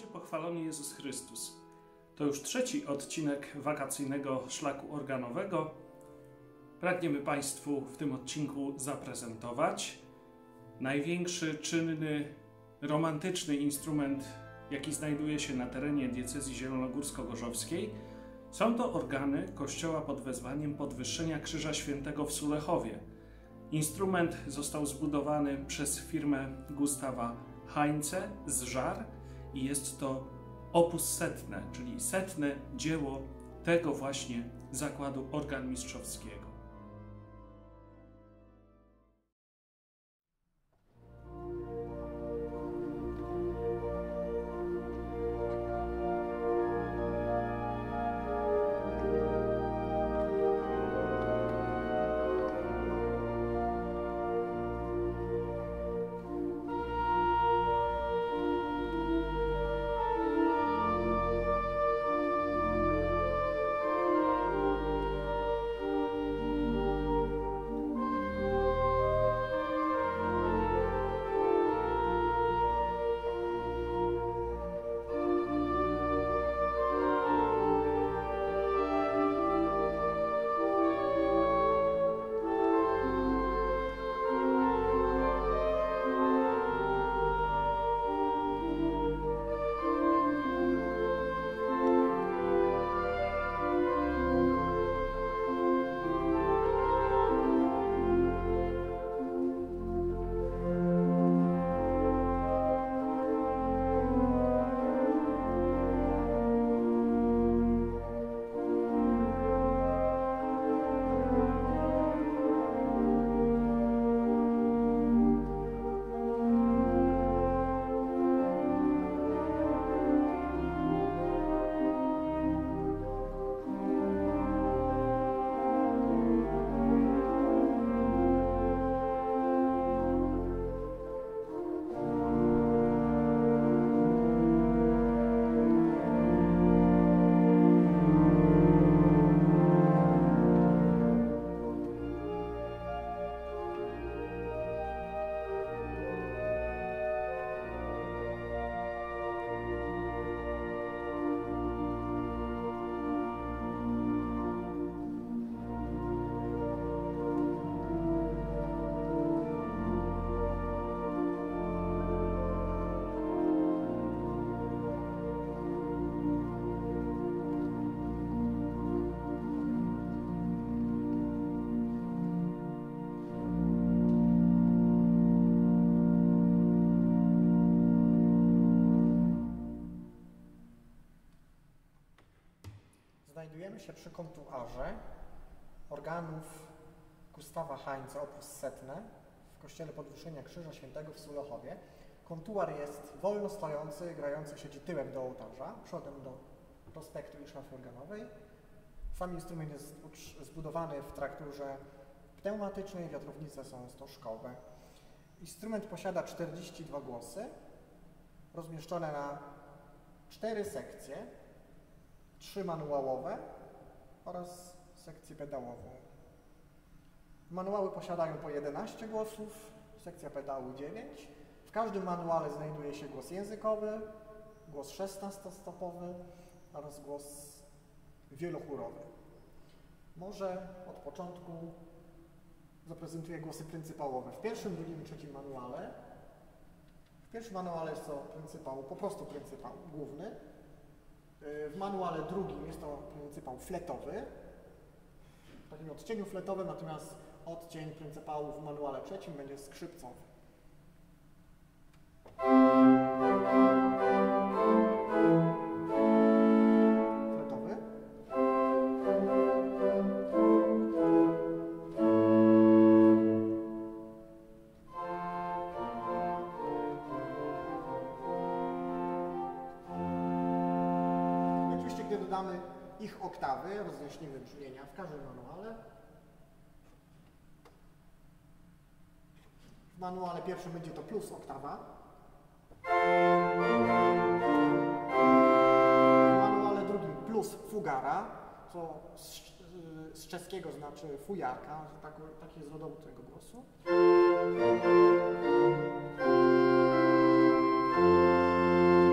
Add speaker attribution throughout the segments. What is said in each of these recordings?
Speaker 1: będzie pochwalony Jezus Chrystus. To już trzeci odcinek wakacyjnego szlaku organowego. Pragniemy Państwu w tym odcinku zaprezentować największy, czynny, romantyczny instrument, jaki znajduje się na terenie diecezji zielonogórsko-gorzowskiej. Są to organy Kościoła pod wezwaniem podwyższenia Krzyża Świętego w Sulechowie. Instrument został zbudowany przez firmę Gustawa Hańce z Żar i jest to opus setne, czyli setne dzieło tego właśnie zakładu organ mistrzowskiego.
Speaker 2: Znajdujemy się przy kontuarze organów Gustawa Hańca opus setne w Kościele Podwyższenia Krzyża Świętego w Sulechowie. Kontuar jest wolno stojący, grający siedzi tyłem do ołtarza, przodem do prospektu i szafy organowej. Sam instrument jest zbudowany w trakturze pneumatycznej, wiatrownice są stożkowe. Instrument posiada 42 głosy, rozmieszczone na cztery sekcje, trzy manuałowe oraz sekcję pedałową. Manuały posiadają po 11 głosów, sekcja pedału 9. W każdym manuale znajduje się głos językowy, głos 16-stopowy oraz głos wielochórowy. Może od początku zaprezentuję głosy pryncypałowe. W pierwszym, drugim i trzecim manuale. W pierwszym manuale jest to pryncypał, po prostu pryncypał główny, w manuale drugim jest to pryncypał fletowy, w takim odcieniu fletowym, natomiast odcień pryncypału w manuale trzecim będzie skrzypcowy. Oktawy, rozjaśnimy brzmienia w każdym manuale. W manuale pierwszym będzie to plus oktawa. W manuale drugim plus fugara, co z, z czeskiego znaczy fujarka, tak, taki jest rodowód tego głosu.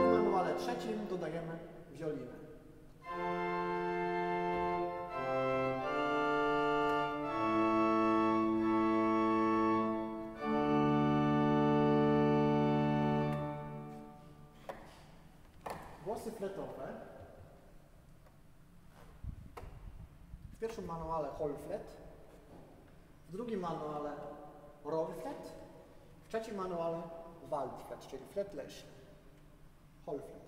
Speaker 2: W manuale trzecim wiolinę. Głosy fletowe. W pierwszym manuale Holflet, w drugim manuale Rollflet, w trzecim manuale Waldflet, czyli flet leśny. Holflet.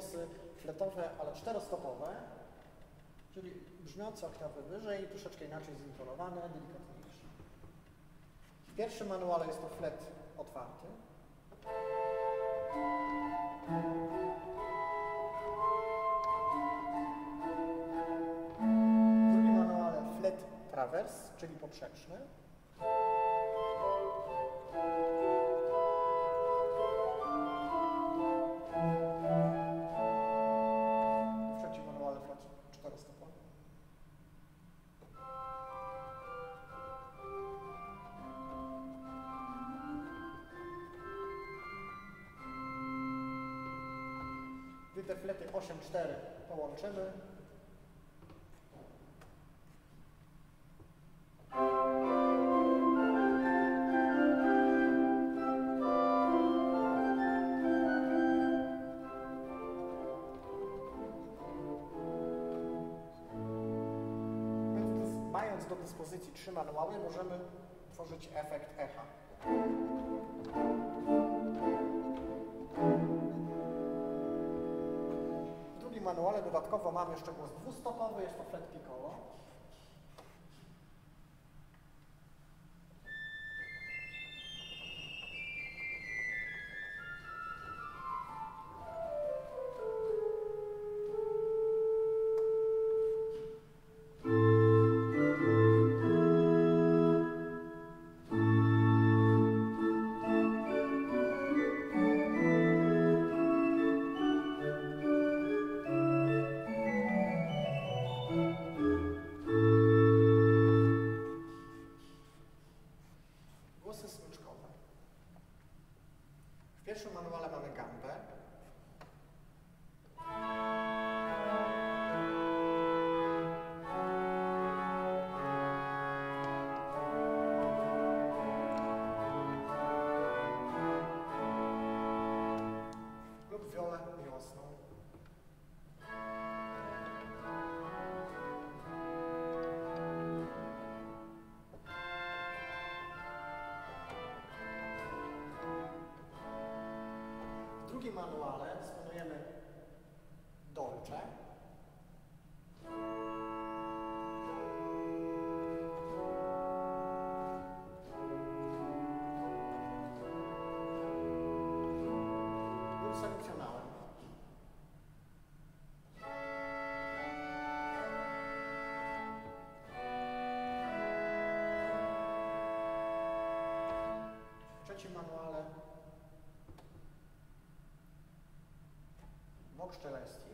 Speaker 2: Głosy fletowe, ale czterostopowe, czyli brzmiące oktawę wyżej, troszeczkę inaczej zintonowane, delikatniejsze. W pierwszym manuale jest to flet otwarty. W drugim manuale flet travers, czyli poprzeczny. Te flety 8-4 połączymy, Więc mając do dyspozycji trzy manuały, możemy tworzyć efekt echa. Manuale dodatkowo mamy jeszcze głos dwustopowy, jest to flet piccolo. W drugim manuale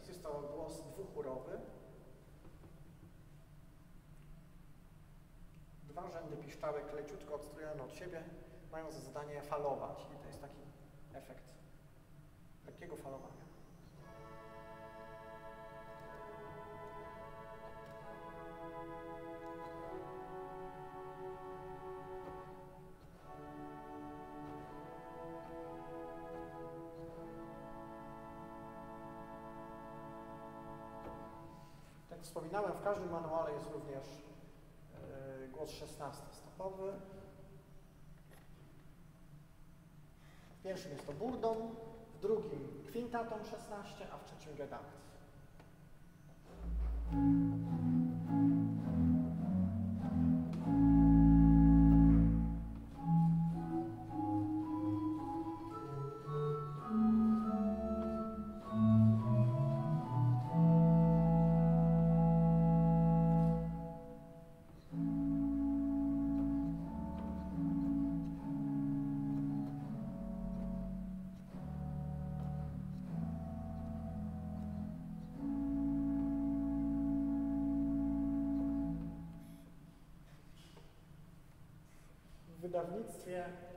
Speaker 2: Jest to głos dwuchórowy. Dwa rzędy piszczałek leciutko odstrojone od siebie mają za zadanie falować. I to jest taki efekt lekkiego falowania. Wspominałem, w każdym manuale jest również e, głos 16-stopowy. W pierwszym jest to burdą, w drugim kwintatą 16, a w trzecim redakt.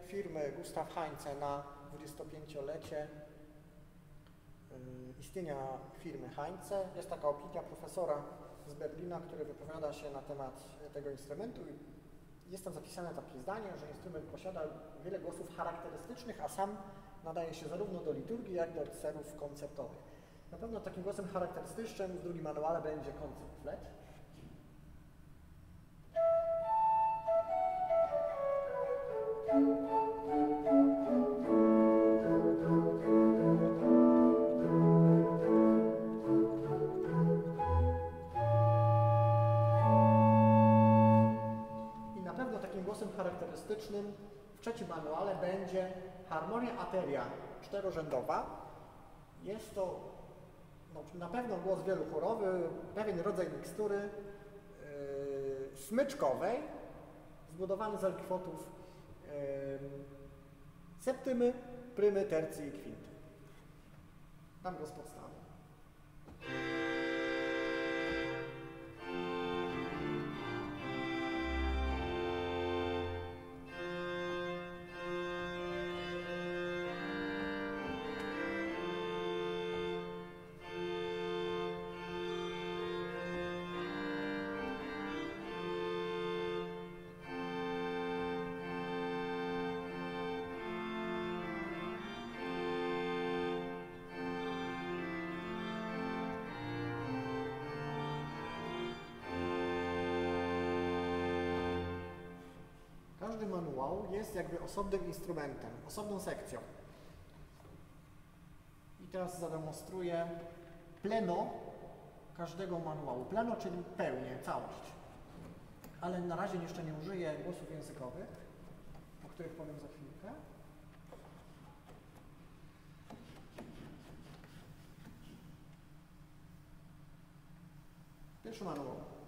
Speaker 2: Firmy Gustav Heinze na 25-lecie y, istnienia firmy Heinze. Jest taka opinia profesora z Berlina, który wypowiada się na temat tego instrumentu. Jest tam zapisane takie zdanie, że instrument posiada wiele głosów charakterystycznych, a sam nadaje się zarówno do liturgii, jak i do celów koncertowych. Na pewno takim głosem charakterystycznym w drugim manuale będzie koncert flet. Charakterystycznym w trzecim manuale będzie harmonia ateria czterorzędowa. Jest to no, na pewno głos wielochorowy, pewien rodzaj mikstury yy, smyczkowej, zbudowany z alikwotów septymy, prymy, tercji i kwinty. Tam głos podstawy. Każdy manuał jest jakby osobnym instrumentem, osobną sekcją. I teraz zademonstruję pleno każdego manuału. Pleno, czyli pełnię, całość. Ale na razie jeszcze nie użyję głosów językowych, o których powiem za chwilkę. Pierwszy manuał.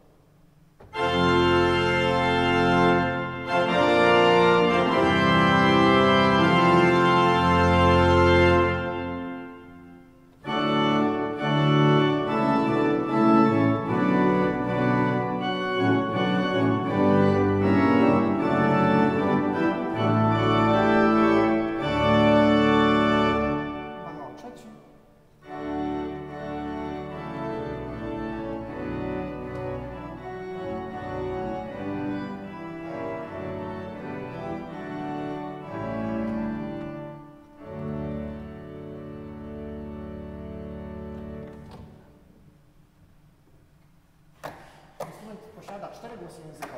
Speaker 2: Posiada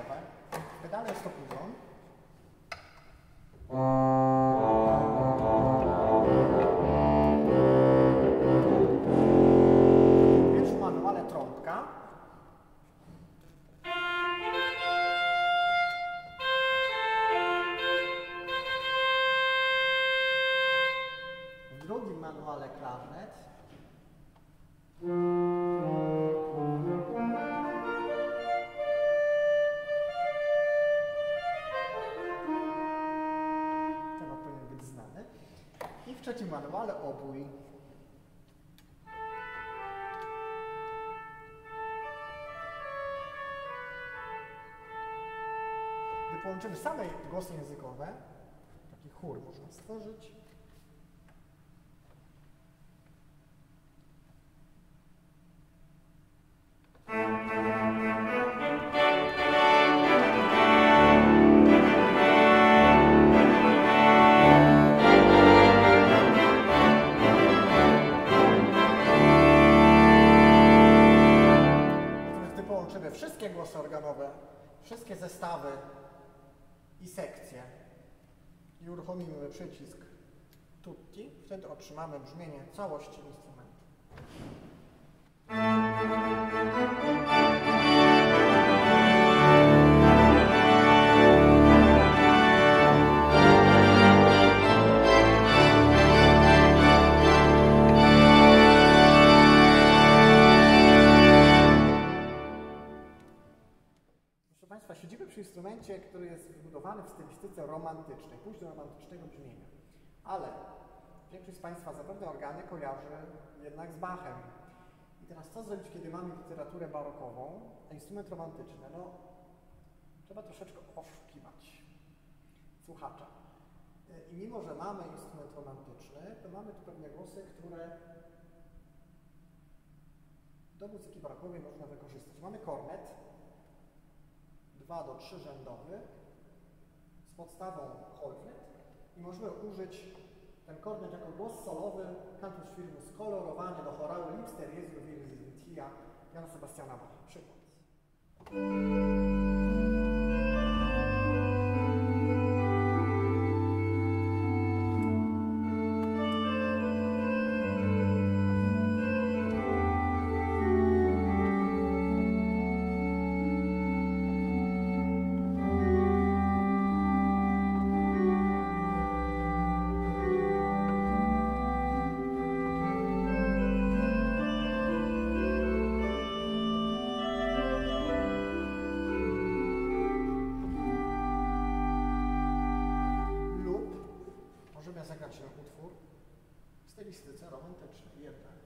Speaker 2: I w trzecim manuale obój. Gdy połączymy same głosy językowe, taki chór można stworzyć. Co zrobić, kiedy mamy literaturę barokową, a instrument romantyczny? No, trzeba troszeczkę oszukiwać. słuchacza. E, I mimo, że mamy instrument romantyczny, to mamy tu pewne głosy, które do muzyki barokowej można wykorzystać. Mamy kornet, 2 do 3 rzędowy, z podstawą Holfnet i możemy użyć ten kornet jako głos solowy Cantus Firmus kolorowanie do chorału Lipster Jezu Jana Sebastiana Bacha. Przykład. W stylistyce romantycznej jednak.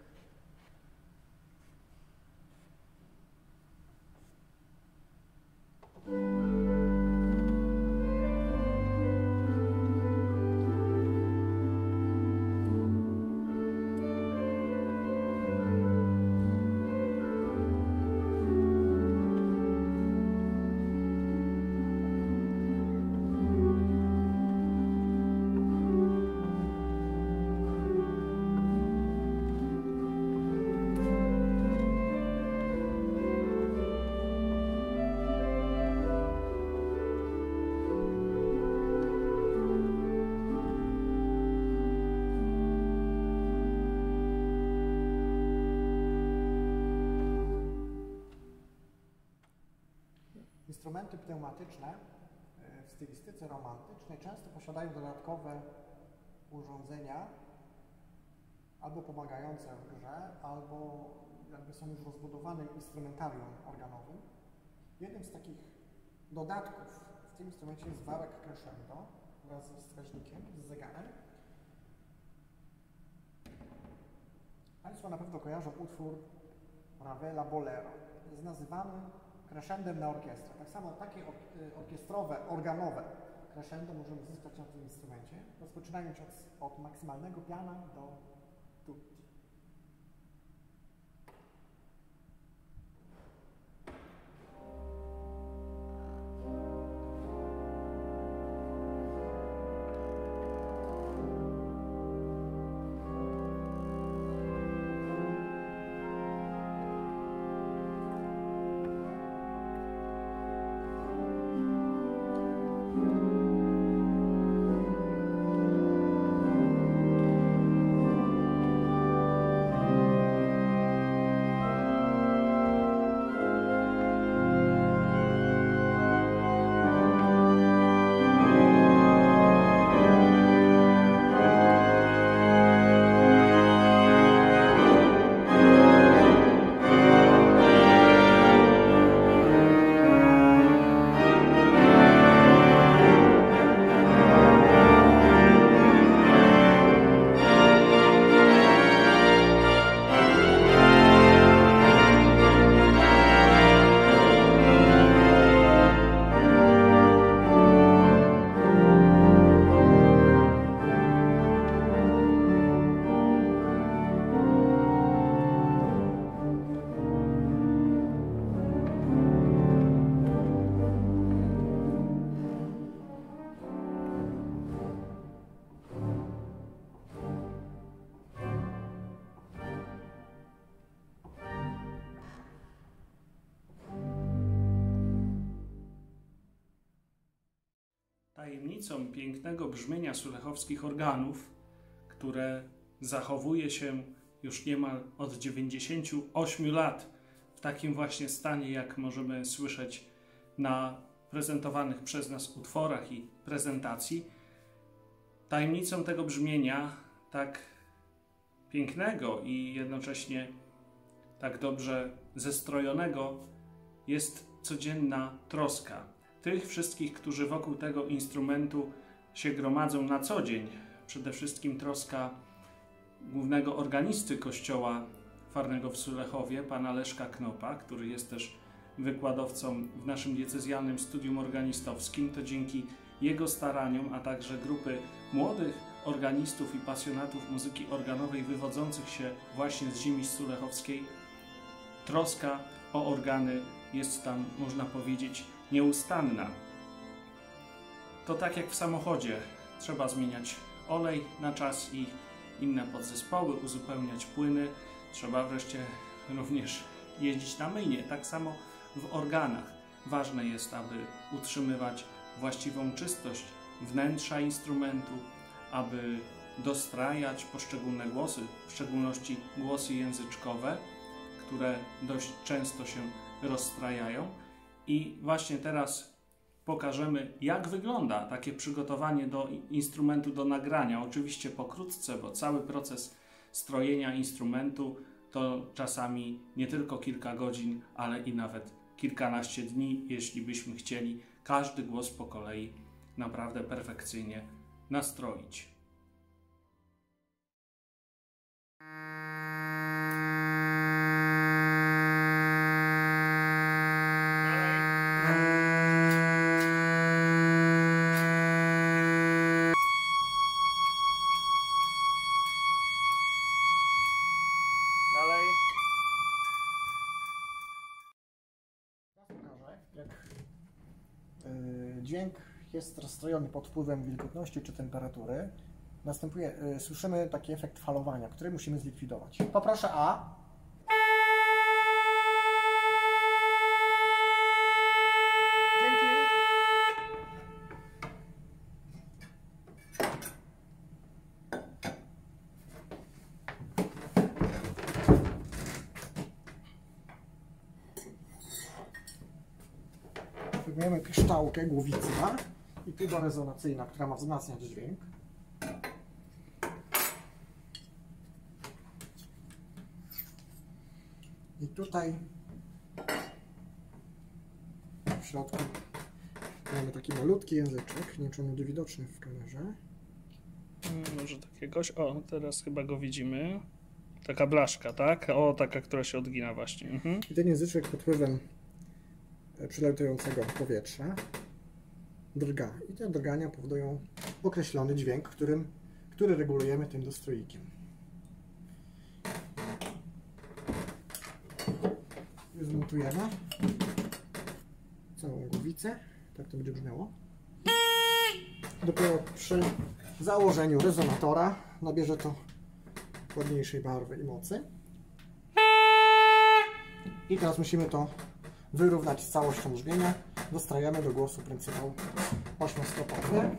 Speaker 2: Instrumenty pneumatyczne e, w stylistyce romantycznej często posiadają dodatkowe urządzenia albo pomagające w grze, albo jakby są już rozbudowanym instrumentarium organowym. Jednym z takich dodatków w tym instrumencie jest wałek crescendo wraz z wskaźnikiem, z zegarem. Państwo na pewno kojarzą utwór Ravela Bolero. Jest nazywany crescendem na orkiestrę. Tak samo takie y, orkiestrowe, organowe crescendo możemy zyskać na tym instrumencie, rozpoczynając od, od maksymalnego piana do
Speaker 1: pięknego brzmienia sulechowskich organów, które zachowuje się już niemal od 98 lat w takim właśnie stanie, jak możemy słyszeć na prezentowanych przez nas utworach i prezentacji. Tajemnicą tego brzmienia, tak pięknego i jednocześnie tak dobrze zestrojonego, jest codzienna troska tych wszystkich, którzy wokół tego instrumentu się gromadzą na co dzień. Przede wszystkim troska To tak jak w samochodzie, trzeba zmieniać olej na czas i inne podzespoły, uzupełniać płyny, trzeba wreszcie również jeździć na myjnie. Tak samo w organach. Ważne jest, aby utrzymywać właściwą czystość wnętrza instrumentu, aby dostrajać poszczególne głosy, w szczególności głosy języczkowe, które dość często się rozstrajają. I właśnie teraz pokażemy, jak wygląda takie przygotowanie do instrumentu do nagrania. Oczywiście pokrótce, bo cały proces strojenia instrumentu to czasami nie tylko kilka godzin, ale i nawet kilkanaście dni, jeśli byśmy chcieli każdy głos po kolei naprawdę perfekcyjnie nastroić.
Speaker 2: Jest rozstrojony pod wpływem wilgotności czy temperatury, następuje, y, słyszymy taki efekt falowania, który musimy zlikwidować. Poproszę A. Dzięki. Wyjmujemy kryształkę, głowicę i tuba rezonacyjna, która ma wzmacniać dźwięk. I tutaj w środku mamy taki malutki języczek, nie wiem czy on będzie widoczny w kamerze.
Speaker 1: Mm, Może takiegoś, o teraz chyba go widzimy. Taka blaszka, tak? O, taka, która się odgina właśnie. Mhm.
Speaker 2: I ten języczek pod wpływem e, przylatującego powietrza drga. I te drgania powodują określony dźwięk, którym, który regulujemy tym dostroikiem. Zmontujemy całą głowicę. Tak to będzie brzmiało. Dopiero przy założeniu rezonatora nabierze to ładniejszej barwy i mocy. I teraz musimy to wyrównać całością brzmienia. Dostrajamy do głosu pryncypał 8-stopowy.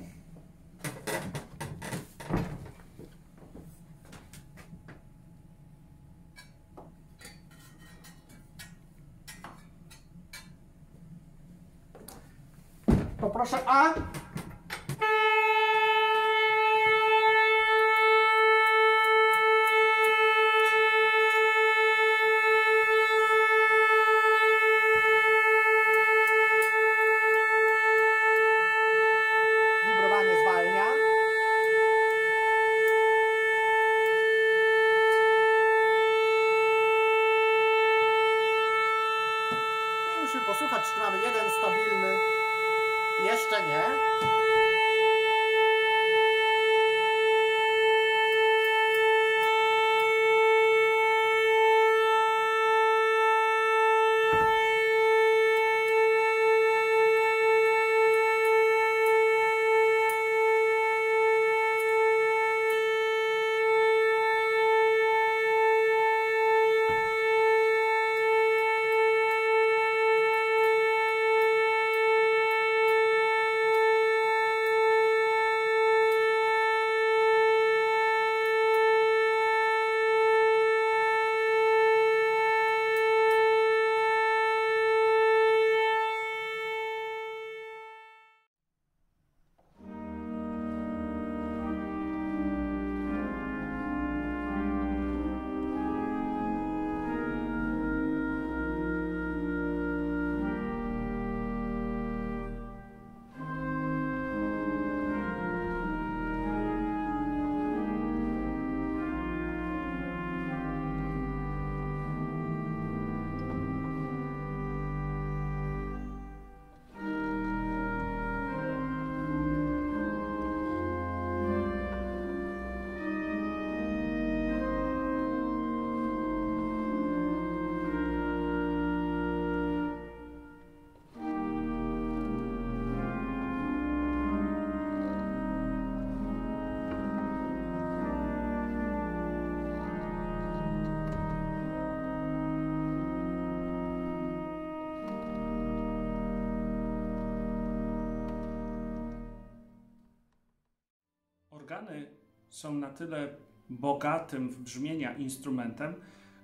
Speaker 1: Organy są na tyle bogatym w brzmienia instrumentem,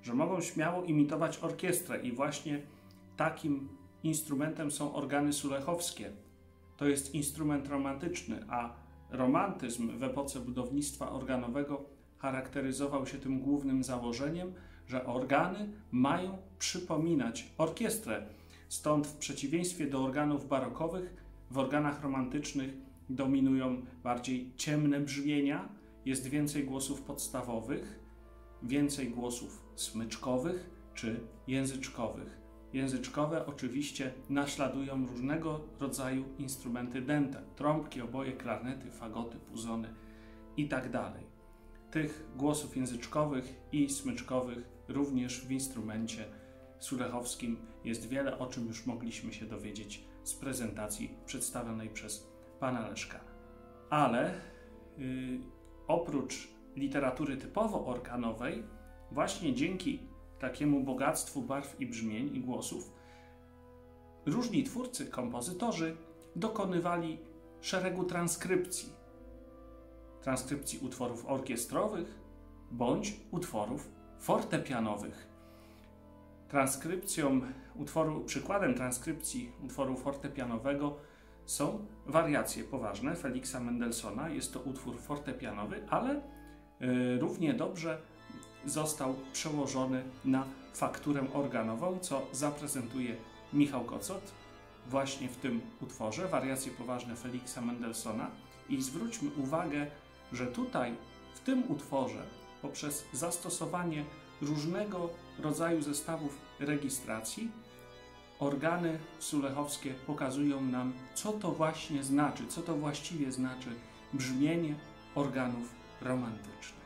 Speaker 1: że mogą śmiało imitować orkiestrę i właśnie takim instrumentem są organy sulechowskie. To jest instrument romantyczny, a romantyzm w epoce budownictwa organowego charakteryzował się tym głównym założeniem, że organy mają przypominać orkiestrę. Stąd w przeciwieństwie do organów barokowych, w organach romantycznych dominują bardziej ciemne brzmienia, jest więcej głosów podstawowych, więcej głosów smyczkowych czy języczkowych. Języczkowe oczywiście naśladują różnego rodzaju instrumenty dęte, trąbki, oboje, klarnety, fagoty, puzony itd. Tak Tych głosów języczkowych i smyczkowych również w instrumencie sulechowskim jest wiele, o czym już mogliśmy się dowiedzieć z prezentacji przedstawionej przez pana Leszka. Ale yy, oprócz literatury typowo organowej, właśnie dzięki takiemu bogactwu barw i brzmień i głosów, różni twórcy, kompozytorzy dokonywali szeregu transkrypcji. Transkrypcji utworów orkiestrowych bądź utworów fortepianowych. Transkrypcją utworu, przykładem transkrypcji utworu fortepianowego są wariacje poważne Feliksa Mendelssohna. Jest to utwór fortepianowy, ale y, równie dobrze został przełożony na fakturę organową, co zaprezentuje Michał Kocot właśnie w tym utworze, wariacje poważne Feliksa Mendelssohna. I zwróćmy uwagę, że tutaj w tym utworze poprzez zastosowanie różnego rodzaju zestawów registracji organy sulechowskie pokazują nam, co to właśnie znaczy, co to właściwie znaczy brzmienie organów romantycznych.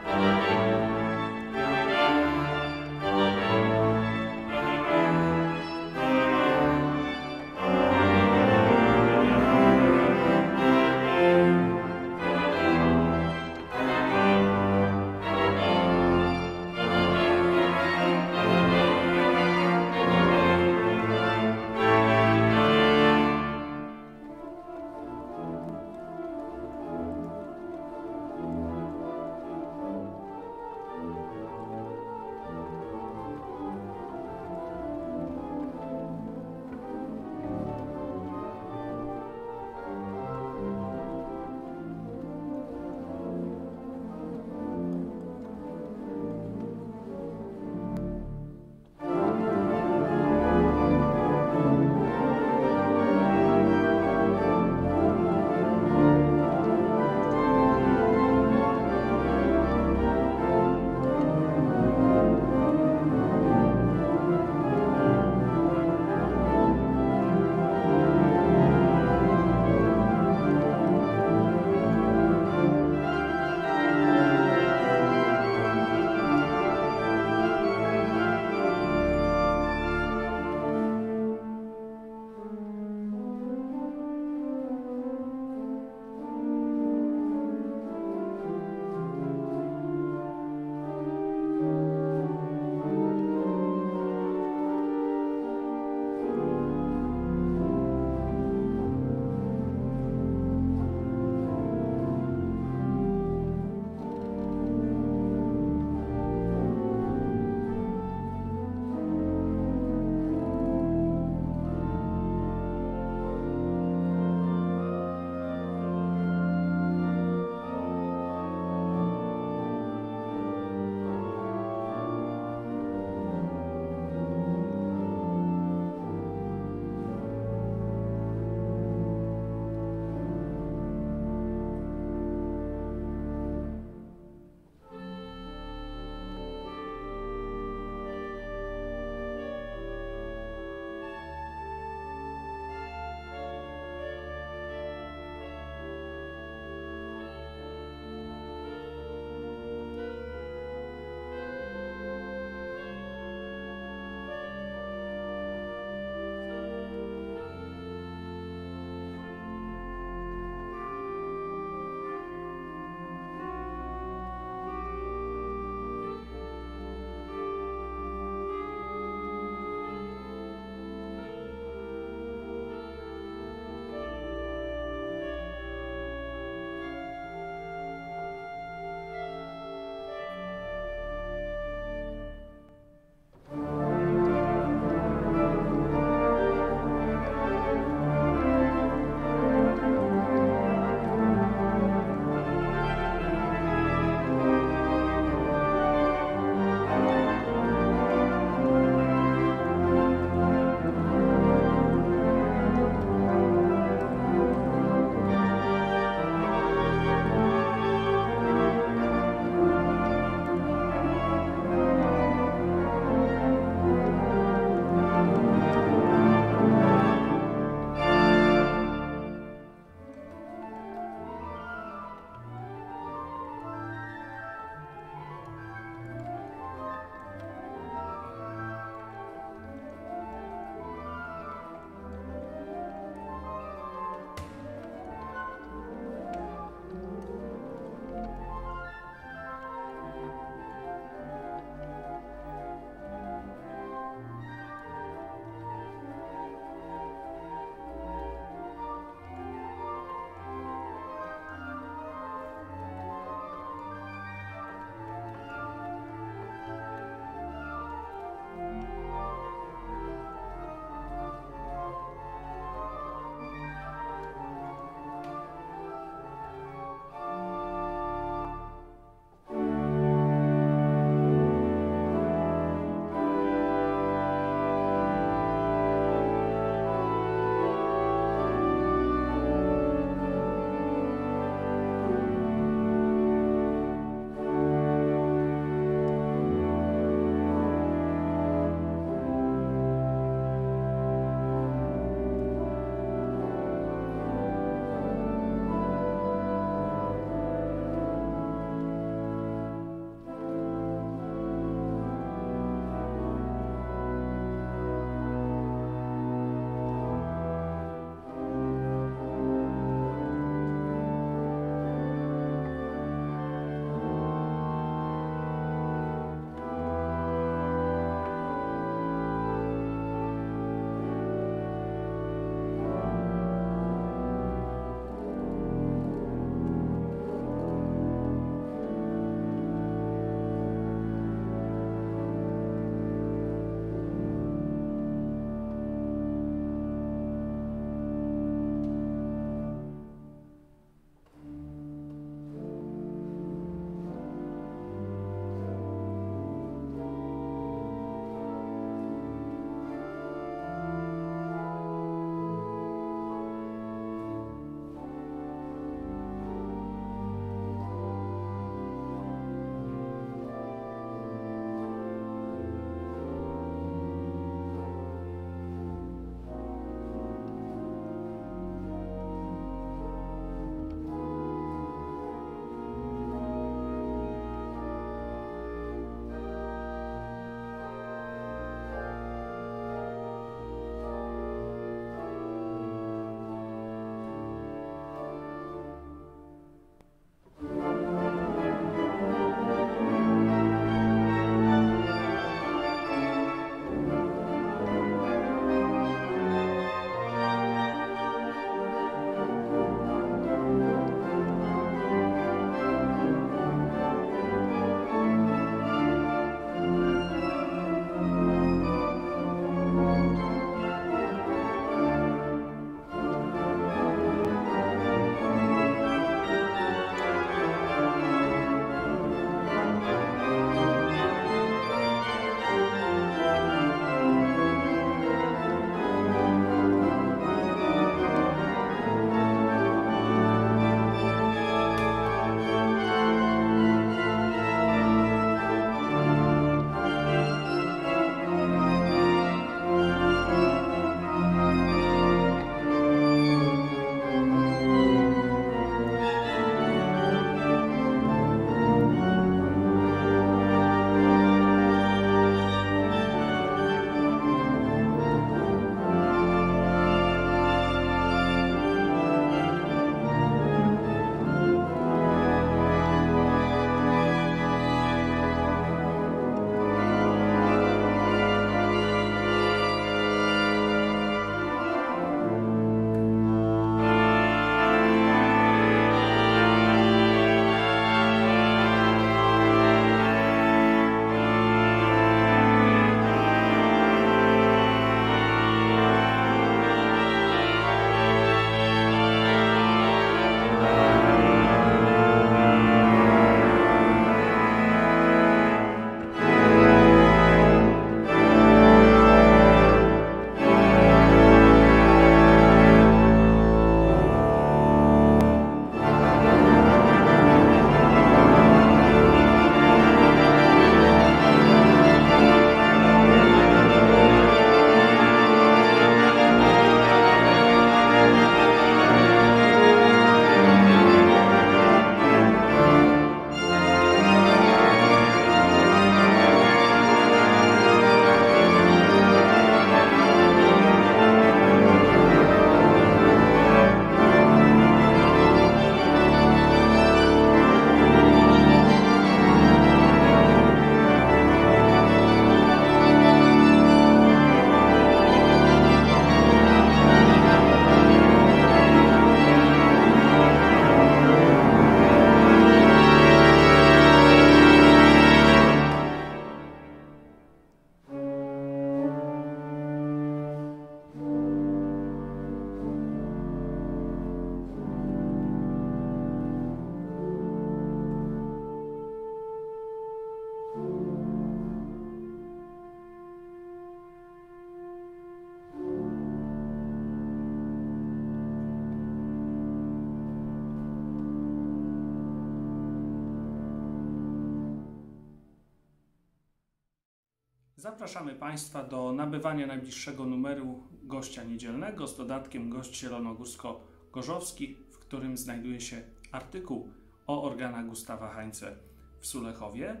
Speaker 1: Zapraszamy Państwa do nabywania najbliższego numeru gościa niedzielnego z dodatkiem gość zielonogórsko-gorzowski, w którym znajduje się artykuł o organach Gustawa Hańce w Sulechowie.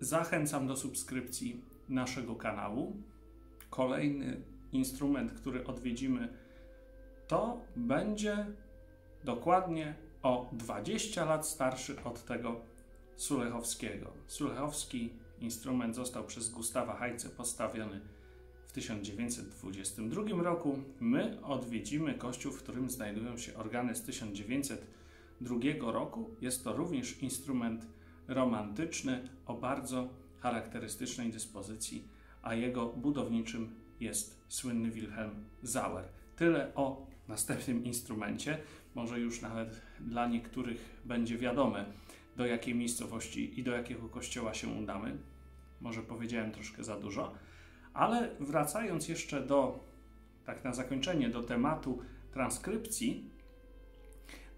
Speaker 1: Zachęcam do subskrypcji naszego kanału. Kolejny instrument, który odwiedzimy, to będzie dokładnie o 20 lat starszy od tego Sulechowskiego. Sulechowski instrument został przez Gustawa Hajce postawiony w 1922 roku. My odwiedzimy kościół, w którym znajdują się organy z 1902 roku. Jest to również instrument romantyczny o bardzo charakterystycznej dyspozycji, a jego budowniczym jest słynny Wilhelm Zauer. Tyle o następnym instrumencie. Może już nawet dla niektórych będzie wiadome, do jakiej miejscowości i do jakiego kościoła się udamy. Może powiedziałem troszkę za dużo, ale wracając jeszcze do, tak na zakończenie, do tematu transkrypcji,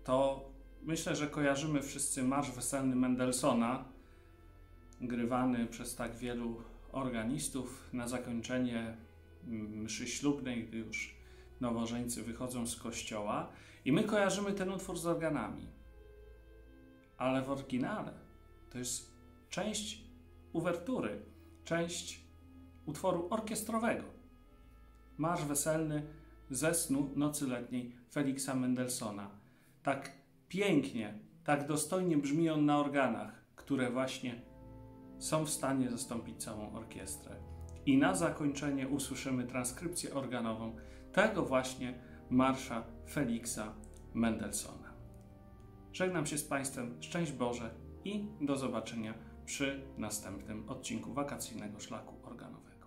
Speaker 1: to myślę, że kojarzymy wszyscy Marsz Weselny Mendelssohna, grywany przez tak wielu organistów na zakończenie mszy ślubnej, gdy już nowożeńcy wychodzą z kościoła. I my kojarzymy ten utwór z organami. Ale w oryginale to jest część uwertury, część utworu orkiestrowego. Marsz weselny ze snu nocy letniej Feliksa Mendelssohna. Tak pięknie, tak dostojnie brzmi on na organach, które właśnie są w stanie zastąpić całą orkiestrę. I na zakończenie usłyszymy transkrypcję organową tego właśnie marsza Feliksa Mendelssohna. Żegnam się z Państwem, szczęść Boże i do zobaczenia przy następnym odcinku wakacyjnego szlaku organowego.